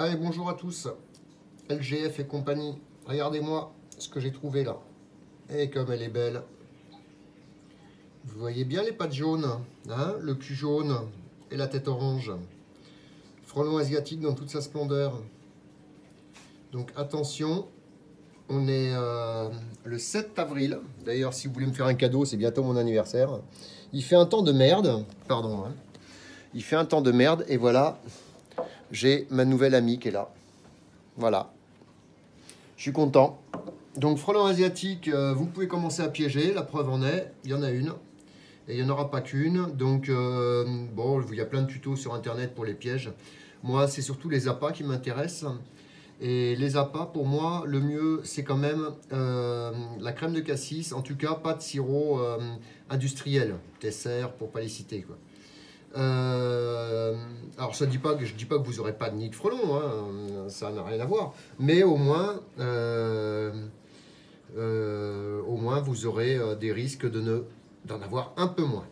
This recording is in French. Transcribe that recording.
Allez, bonjour à tous. LGF et compagnie. Regardez-moi ce que j'ai trouvé là. Et comme elle est belle. Vous voyez bien les pattes jaunes, hein le cul jaune et la tête orange. Frelon asiatique dans toute sa splendeur. Donc attention, on est euh, le 7 avril. D'ailleurs, si vous voulez me faire un cadeau, c'est bientôt mon anniversaire. Il fait un temps de merde. Pardon. Hein. Il fait un temps de merde. Et voilà, j'ai ma nouvelle amie qui est là. Voilà. Je suis content. Donc, frelon asiatique, euh, vous pouvez commencer à piéger. La preuve en est, il y en a une. Et il n'y en aura pas qu'une. Donc, euh, bon, il y a plein de tutos sur Internet pour les pièges. Moi, c'est surtout les appâts qui m'intéressent. Et les appâts, pour moi, le mieux, c'est quand même euh, la crème de cassis. En tout cas, pas de sirop industriel. Tesser, pour pas les citer. Euh, alors ça dit pas que je dis pas que vous n'aurez pas de nid de frelon, hein, ça n'a rien à voir. Mais au moins, euh, euh, au moins vous aurez des risques de ne d'en avoir un peu moins.